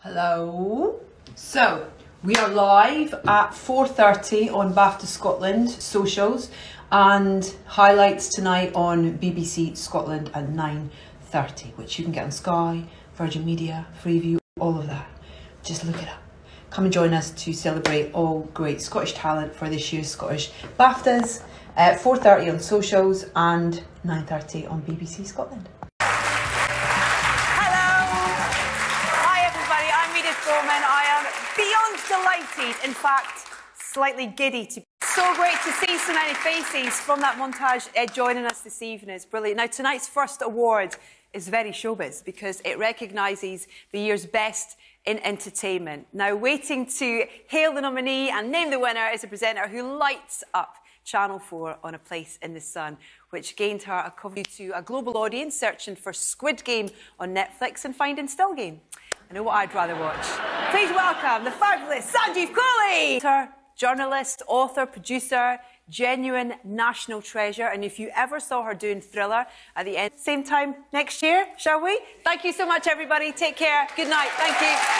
Hello. So we are live at 4:30 on BAFTA Scotland socials, and highlights tonight on BBC Scotland at 9:30, which you can get on Sky, Virgin Media, Freeview, all of that. Just look it up. Come and join us to celebrate all great Scottish talent for this year's Scottish BAFTAs uh, at 4:30 on socials and 9:30 on BBC Scotland. Bowman. I am beyond delighted, in fact, slightly giddy to. Be so great to see so many faces from that montage uh, joining us this evening. It's brilliant. Now, tonight's first award is very showbiz because it recognises the year's best in entertainment. Now, waiting to hail the nominee and name the winner is a presenter who lights up Channel 4 on A Place in the Sun, which gained her a cover to a global audience searching for Squid Game on Netflix and finding Still Game. I know what I'd rather watch. Please welcome the fabulous Sanjeev Kohli! Journalist, author, producer, genuine national treasure. And if you ever saw her doing Thriller at the end, same time next year, shall we? Thank you so much, everybody. Take care. Good night. Thank you.